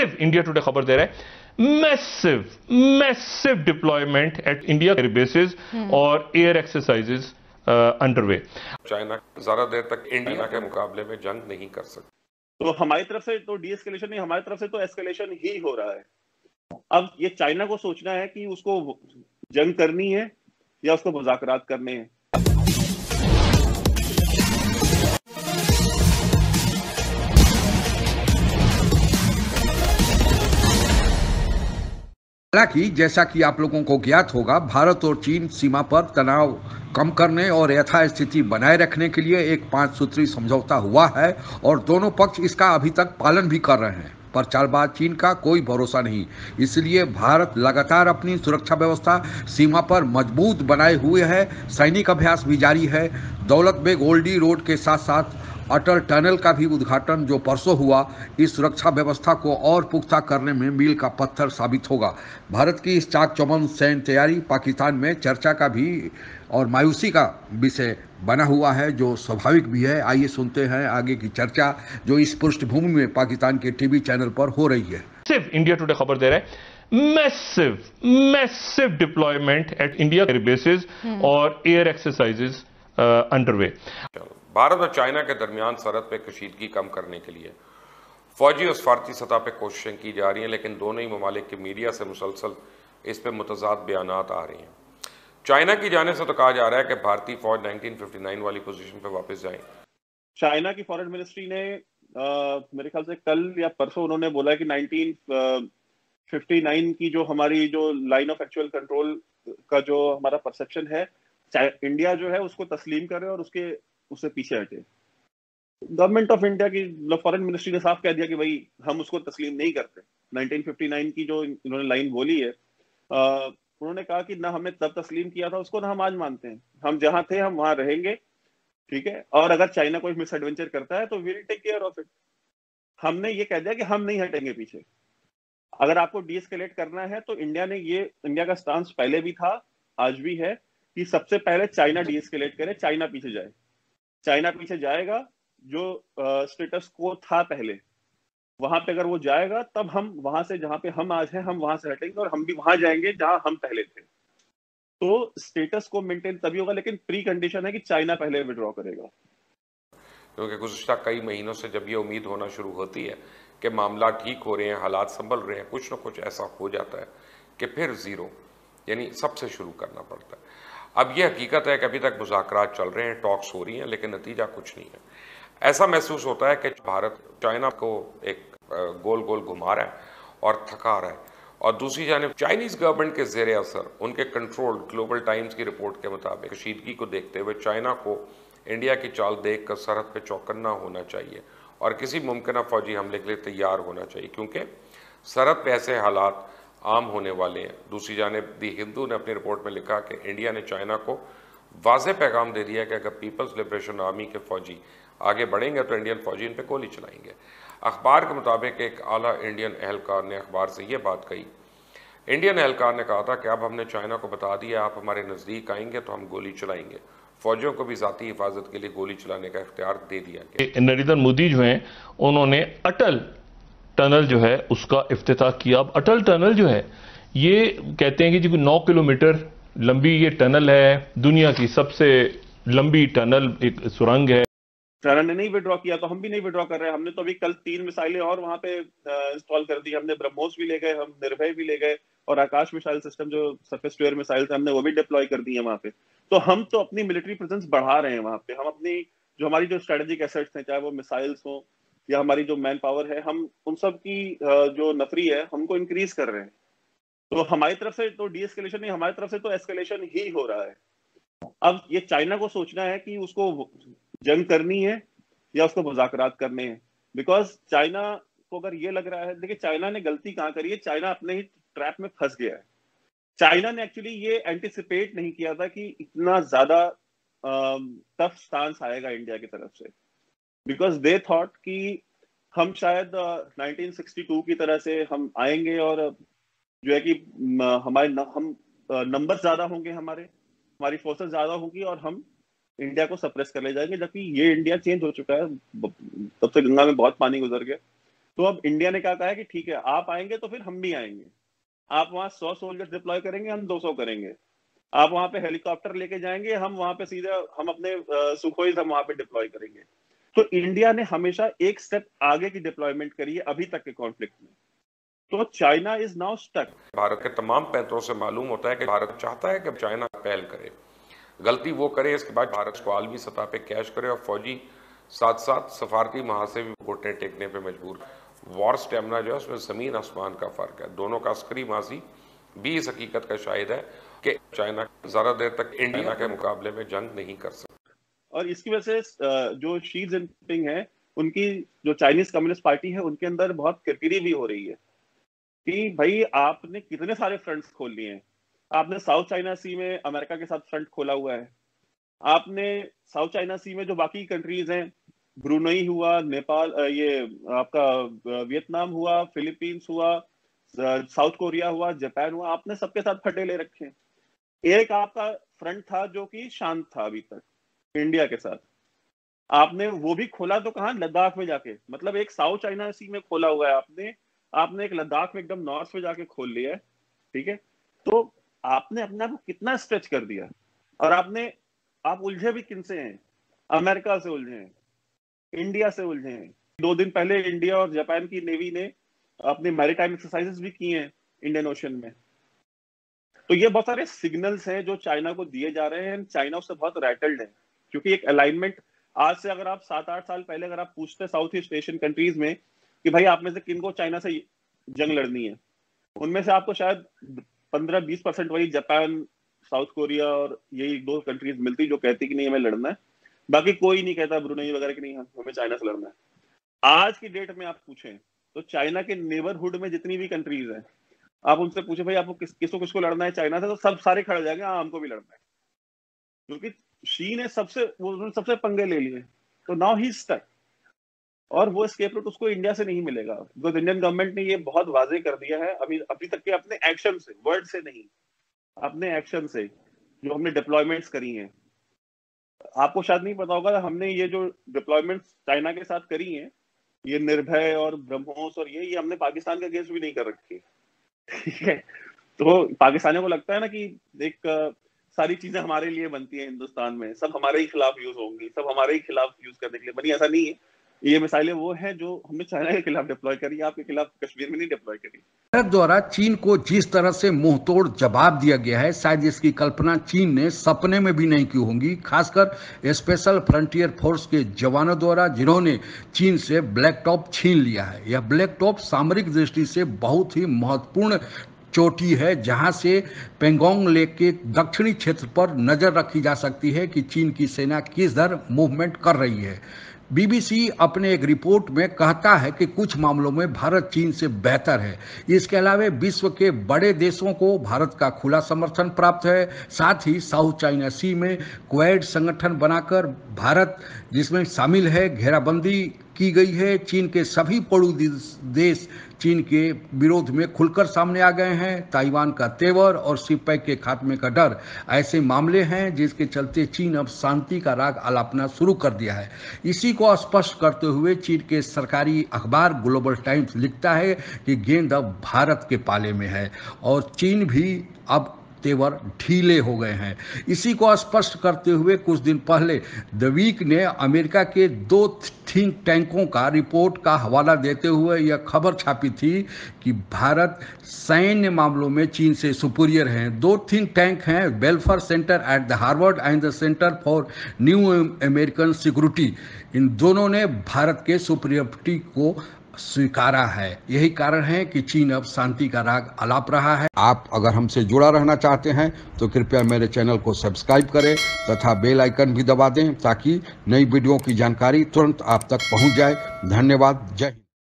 Massive India today खबर दे रहा है। Massive massive deployment at India bases और एयर एक्सरसाइजेस अंडरवे चाइना ज़्यादा देर तक इंडिया के मुकाबले में जंग नहीं कर सकती। तो हमारी तरफ़ से तो डी एस्केलेशन नहीं हमारी तरफ़ से तो एस्केलेशन ही हो रहा है। अब ये चाइना को सोचना है कि उसको जंग करनी है या उसको मुजाकरात करने हैं। हालाँकि, जैसा कि आप लोगों को ज्ञात होगा, भारत और चीन सीमा पर तनाव कम करने और यथास्थिति बनाए रखने के लिए एक पाँच सूत्री समझौता हुआ है और दोनों पक्ष इसका अभी तक पालन भी कर रहे हैं। पर चालबाज चीन का कोई भरोसा नहीं। इसलिए भारत लगातार अपनी सुरक्षा व्यवस्था सीमा पर मज़बूत बनाए हुए है। सैनिक अभ्यास भी जारी है। दौलत बेग ओल्डी रोड के साथ साथ अटल टनल का भी उद्घाटन जो परसों हुआ इस सुरक्षा व्यवस्था को और पुख्ता करने में मील का पत्थर साबित होगा। भारत की इस चाक चौबंद सैन्य तैयारी पाकिस्तान में चर्चा का भी और मायूसी का विषय बना हुआ है जो स्वाभाविक भी है। आइए सुनते हैं आगे की चर्चा जो इस पृष्ठभूमि में पाकिस्तान के टीवी चैनल पर हो रही है। सिर्फ़ इंडिया टुडे खबर दे रहे है। Massive massive deployment at India bases और एयर एक्सरसाइजेस अंडरवे भारत और चाइना के दरमियान सरहद पर कशीदगी कम करने के लिए फौजी और सफारती सतह पर कोशिशें की जा रही हैं लेकिन दोनों ही ममालिक के मीडिया से मुसलसल इस पर मुतजाद बयान आ रहे हैं। चाइना की जाने से तो कहा जा रहा है कि भारतीय फौज 1959 वाली पोजीशन पे वापस जाए। चाइना की फॉरेन मिनिस्ट्री ने आ, मेरे ख्याल से कल या परसों उन्होंने बोला कि 1959 की जो हमारी जो लाइन ऑफ़ एक्चुअल कंट्रोल का जो हमारा परसेप्शन है इंडिया जो है उसको तस्लीम करे और उसके उससे पीछे हटे। गवर्नमेंट ऑफ़ इंडिया की फॉरेन मिनिस्ट्री ने साफ़ कह दिया कि भाई, हम उसको तस्लीम नहीं करते। 1959 की जो इन्होंने लाइन बोली है उन्होंने कहा कि ना हमने तब तस्लीम किया था, उसको ना हम आज मानते हैं। हम जहाँ थे, हम वहाँ रहेंगे, ठीक है? और अगर चाइना कोई मिस एडवेंचर करता है तो will take care of it हमने ये कह दिया कि हम नहीं हटेंगे पीछे। अगर आपको डीएस्केलेट करना है तो इंडिया ने ये इंडिया का स्टांस पहले भी था, आज भी है, कि सबसे पहले चाइना डीएस्केलेट करे, चाइना पीछे जाए। चाइना पीछे जाएगा, जो स्टेटस को था पहले, वहाँ पे अगर वो जाएगा, तब हम वहाँ से, जहाँ पे हम आज हैं, हम वहाँ से हटेंगे और हम भी वहाँ जाएँगे जहाँ हम पहले थे। तो स्टेटस को मेंटेन तभी होगा, लेकिन प्री कंडीशन है कि चाइना पहले विड्रॉ करेगा। क्योंकि गुजशत कई महीनों से जब ये उम्मीद होना शुरू होती है कि मामला ठीक हो रहे हैं, हालात संभल रहे हैं, कुछ ना कुछ ऐसा हो जाता है कि फिर ज़ीरो यानी सबसे शुरू करना पड़ता है। अब ये हकीकत है कि अभी तक मुजाकर चल रहे हैं, टॉक्स हो रही हैं, लेकिन नतीजा कुछ नहीं है। ऐसा महसूस होता है कि भारत, चाइना को एक गोल गोल घुमा रहा है और थका रहा है। और दूसरी जानब, चाइनीज़ गवर्नमेंट के जेर असर, उनके कंट्रोल ग्लोबल टाइम्स की रिपोर्ट के मुताबिक, कशीदगी को देखते हुए चाइना को इंडिया की चाल देख कर सरहद पर चौकन्ना होना चाहिए और किसी मुमकिन फौजी हमले के लिए तैयार होना चाहिए, क्योंकि सरहद पे ऐसे हालात आम होने वाले हैं। दूसरी जानब, दी हिंदू ने अपनी रिपोर्ट में लिखा कि इंडिया ने चाइना को वाज पैगाम दे दिया कि अगर पीपल्स लिबरेशन आर्मी के फौजी आगे बढ़ेंगे तो इंडियन फौजी इन पर गोली चलाएँगे। अखबार के मुताबिक एक आला इंडियन एहलकार ने अखबार से ये बात कही। इंडियन एहलकार ने कहा था कि अब हमने चाइना को बता दिया आप हमारे नज़दीक आएँगे तो हम गोली चलाएँगे। फौजियों को भी जाती हिफाजत के लिए गोली चलाने का इख्तियार दे दिया गया। नरेंद्र मोदी जो हैं, उन्होंने अटल टनल जो है, उसका अफ्ताह किया। अब अटल टनल जो है, ये कहते हैं कि जो नौ किलोमीटर लंबी ये टनल है। दुनिया की सबसे लंबी टनल एक सुरंग है। चाइना ने नहीं विड्रॉ किया तो हम भी नहीं विड्रॉ कर रहे। हमने तो अभी कल तीन मिसाइलें और वहाँ पे इंस्टॉल कर दी। हमने ब्रह्मोस भी ले गए, हम निर्भय भी ले गए और आकाश मिसाइल सिस्टम जो सरफेस टू एयर मिसाइल थे हमने वो भी डिप्लॉय कर दी है वहाँ पे। तो हम तो अपनी मिलिट्री प्रेजेंस बढ़ा रहे हैं वहाँ पे। हम अपनी, जो हमारी जो स्ट्रेटेजिक एसेट्स हैं, चाहे वो मिसाइल्स हो या हमारी जो मैन पावर है, हम उन सब की जो नफरी है, हमको इंक्रीज कर रहे हैं। तो हमारी तरफ़ से तो डी एस्केलेशन नहीं, हमारी तरफ़ से तो एस्केलेशन ही हो रहा है। अब ये चाइना को सोचना है कि उसको जंग करनी है या उसको मुजाकरात करने हैं। बिकॉज़ चाइना को अगर ये लग रहा है, देखिए चाइना ने गलती कहाँ करी है? चाइना अपने ही ट्रैप में फंस गया है। चाइना ने एक्चुअली ये एंटिसिपेट नहीं किया था कि इतना ज़्यादा टफ स्टांस आएगा इंडिया की तरफ़ से। बिकॉज़ दे थॉट कि हम शायद uh, 1962 की तरह से हम आएँगे और जो है कि हमारे न, हम नंबर uh, ज़्यादा होंगे हमारे हमारी फोर्सेस ज़्यादा होंगी और हम इंडिया को सप्रेस कर ले जाएँगे। जबकि ये इंडिया चेंज हो चुका है तब से गंगा में बहुत पानी गुजर गया। तो अब इंडिया ने क्या कहा है कि ठीक है आप आएँगे तो फिर हम भी आएँगे। आप वहाँ सौ सोल्जर्स डिप्लॉय करेंगे हम 200 करेंगे। आप वहाँ पे हेलीकॉप्टर लेके जाएँगे हम वहाँ पे सीधे हम अपने सुखोई हम वहाँ पे डिप्लॉय करेंगे। तो इंडिया ने हमेशा एक स्टेप आगे की डिप्लॉयमेंट करी है, अभी तक के कॉन्फ्लिक्ट में। तो China is now stuck Bharat के तमाम पैंतरों से मालूम होता है कि भारत चाहता है कि चाइना पहल करे। गलती वो करे, इसके बाद भारत को आलमी सतह पे कैश करे और फौजी साथ साथ सफारती महा से भी घुटने टेकने पे मजबूर। वॉर स्टेमिना जो है, उसमें ज़मीन आसमान का फ़र्क है। दोनों का अस्करी माजी भी इस हकीकत का शायद है कि चाइना ज़्यादा देर तक इंडिया के मुकाबले में जंग नहीं कर सकता। और इसकी वजह से जो शी जिनपिंग है, उनकी जो चाइनीज़ कम्युनिस्ट पार्टी है, उनके अंदर बहुत किरकिरी भी हो रही है कि भाई आपने कितने सारे फ्रंट्स खोल लिए हैं। आपने साउथ चाइना सी में अमेरिका के साथ फ्रंट खोला हुआ है। आपने साउथ चाइना सी में जो बाकी कंट्रीज़ हैं ब्रुनई हुआ नेपाल ये आपका वियतनाम हुआ फिलीपींस हुआ साउथ कोरिया हुआ जापान हुआ, आपने सबके साथ फटे ले रखे एक आपका फ्रंट था जो कि शांत था अभी तक। इंडिया के साथ। आपने वो भी खोला तो कहा? लद्दाख में जाके। मतलब एक साउथ चाइना सी में खोला हुआ है आपने। आपने एक लद्दाख में एकदम नॉर्थ में जाके खोल लिया है। ठीक है? तो आपने अपने आप को कितना स्ट्रेच कर दिया? और आपने, आप उलझे भी किन से हैं? अमेरिका से उलझे हैं? इंडिया से उलझे हैं? दो दिन पहले इंडिया और जापान की नेवी ने अपने मैरिटाइम एक्सरसाइजेस भी किए हैं इंडियन ओशन में। तो ये बहुत सारे सिग्नल्स हैं जो चाइना को दिए जा रहे हैं। चाइना उससे बहुत रैटल्ड है। क्योंकि एक अलाइनमेंट आज से अगर आप सात आठ साल पहले अगर आप पूछते साउथ ईस्ट एशियन कंट्रीज़ में कि भाई आप में से किन को चाइना से जंग लड़नी है, उनमें से आपको शायद पंद्रह बीस परसेंट वही जापान साउथ कोरिया और यही दो कंट्रीज़ मिलती जो कहती कि नहीं हमें लड़ना है। बाकी कोई नहीं कहता ब्रुनई वगैरह की नहीं हमें चाइना से लड़ना है। आज की डेट में आप पूछें तो चाइना के नेबरहुड में जितनी भी कंट्रीज़ हैं, आप उनसे पूछे, भाई आपको किस किसको किसको लड़ना है चाइना से तो सब सारे खड़े जाएँगे हाँ हमको भी लड़ना है। क्योंकि शी ने सबसे, वो सबसे पंगे ले लिए। तो नाउ ही स्टक और वो स्केप रूट उसको इंडिया से नहीं मिलेगा। बिकॉज़ इंडियन गवर्नमेंट ने ये बहुत वाजे कर दिया है। अभी अभी तक के अपने एक्शन से वर्ड से नहीं। अपने एक्शन से जो हमने डिप्लॉयमेंट्स करी हैं। आपको शायद नहीं पता होगा, हमने ये जो डिप्लॉयमेंट्स चाइना के साथ करी हैं, ये निर्भय और ब्रह्मोस और ये ये हमने पाकिस्तान के अगेंस्ट भी नहीं कर रखी। ठीक है? तो पाकिस्तानियों को लगता है ना कि एक सारी चीज़ें हमारे लिए बनती है हिंदुस्तान में। सब हमारे ही खिलाफ यूज़ होंगी, सब हमारे ही खिलाफ यूज़ करने के लिए। बनी ऐसा नहीं है। ये मिसाइलें वो हैं जो हमने चाइना के खिलाफ डिप्लॉय करी, आपके खिलाफ कश्मीर में नहीं डिप्लॉय करी। भारत द्वारा चीन को जिस तरह से मुँह तोड़ जवाब दिया गया है, शायद इसकी कल्पना चीन ने सपने में भी नहीं की होंगी, खासकर स्पेशल फ्रंटियर फोर्स के जवानों द्वारा जिन्होंने चीन से ब्लैक टॉप छीन लिया है। यह ब्लैक टॉप सामरिक दृष्टि से बहुत ही महत्वपूर्ण चोटी है जहाँ से पेंगोंग लेक के दक्षिणी क्षेत्र पर नज़र रखी जा सकती है कि चीन की सेना किस दर मूवमेंट कर रही है। बीबीसी अपने एक रिपोर्ट में कहता है कि कुछ मामलों में भारत चीन से बेहतर है। इसके अलावा विश्व के बड़े देशों को भारत का खुला समर्थन प्राप्त है। साथ ही साउथ चाइना सी में क्वेड संगठन बनाकर भारत, जिसमें शामिल है घेराबंदी की गई है। चीन के सभी पड़ोसी देश चीन के विरोध में खुलकर सामने आ गए हैं। ताइवान का तेवर और सिपैक के खात्मे का डर, ऐसे मामले हैं जिसके चलते चीन अब शांति का राग आलापना शुरू कर दिया है। इसी को स्पष्ट करते हुए चीन के सरकारी अखबार ग्लोबल टाइम्स लिखता है कि गेंद अब भारत के पाले में है और चीन भी अब तेवर ढीले हो गए हैं। इसी को स्पष्ट करते हुए कुछ दिन पहले द वीक ने अमेरिका के दो थिंक टैंकों का रिपोर्ट का हवाला देते हुए यह खबर छापी थी कि भारत सैन्य मामलों में चीन से सुपीरियर हैं। दो थिंक टैंक हैं welfare centre at the Harvard and the centre for new American security इन दोनों ने भारत के सुपीरियरिटी को स्वीकारा है। यही कारण है कि चीन अब शांति का राग अलाप रहा है। आप अगर हमसे जुड़ा रहना चाहते हैं तो कृपया मेरे चैनल को सब्सक्राइब करें तथा बेल आइकन भी दबा दें ताकि नई वीडियो की जानकारी तुरंत आप तक पहुँच जाए। धन्यवाद। जय